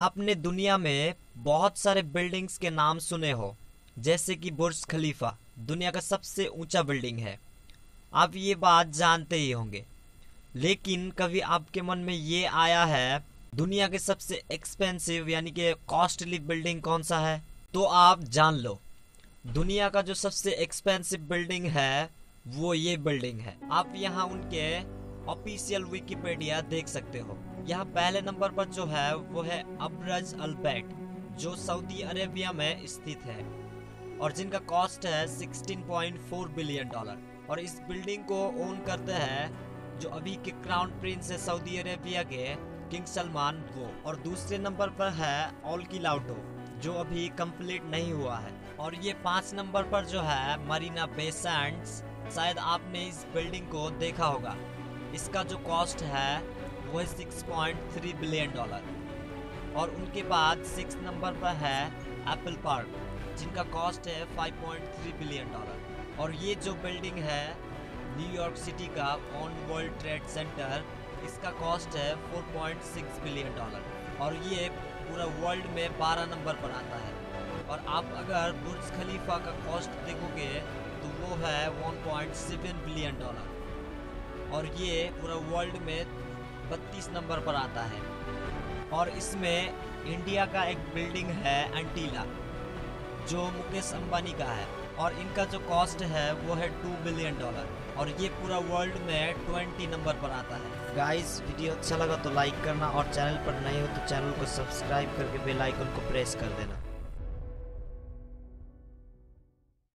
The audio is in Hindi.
आपने दुनिया में बहुत सारे बिल्डिंग्स के नाम सुने हो, जैसे कि बुर्ज खलीफा, दुनिया का सबसे ऊँचा बिल्डिंग है। आप ये बात जानते ही होंगे। लेकिन कभी आपके मन में ये आया है, दुनिया के सबसे एक्सपेंसिव यानी कि कॉस्टली बिल्डिंग कौन सा है? तो आप जान लो, दुनिया का जो सबसे एक्सपेंसिव बिल्डिंग है, वो ये बिल्डिंग है। आप यहाँ उनके ऑफिशियल विकिपीडिया देख सकते हो। यहाँ पहले नंबर पर जो है, वो है अब्रज अलबैट जो सऊदी अरेबिया में स्थित है और जिनका कॉस्ट है 16.4 बिलियन डॉलर और इस बिल्डिंग को ओन करते हैं, जो अभी के क्राउन प्रिंस है सऊदी अरेबिया के किंग सलमान वो और दूसरे नंबर पर है ऑल की लाउटो जो अभी कंप्लीट नहीं हुआ है। और ये पाँच नंबर पर जो है मरीना बे सैंड्स शायद आपने इस बिल्डिंग को देखा होगा। इसका जो कॉस्ट है वो है 6.3 बिलियन डॉलर और उनके बाद सिक्स नंबर पर है एप्पल पार्क जिनका कॉस्ट है 5.3 बिलियन डॉलर और ये जो बिल्डिंग है न्यूयॉर्क सिटी का ऑन वर्ल्ड ट्रेड सेंटर इसका कॉस्ट है 4.6 बिलियन डॉलर और ये पूरा वर्ल्ड में 12 नंबर पर आता है। और आप अगर बुर्ज खलीफा का कॉस्ट देखोगे तो वो है 1.7 बिलियन डॉलर और ये पूरा वर्ल्ड में 32 नंबर पर आता है। और इसमें इंडिया का एक बिल्डिंग है एंटीला जो मुकेश अंबानी का है। और इनका जो कॉस्ट है, वो है टू बिलियन डॉलर और ये पूरा वर्ल्ड में ट्वेंटी नंबर पर आता है। गाइस वीडियो अच्छा लगा तो लाइक करना और चैनल पर नए हो तो चैनल को सब्सक्राइब करके बेल आइकन को प्रेस कर देना।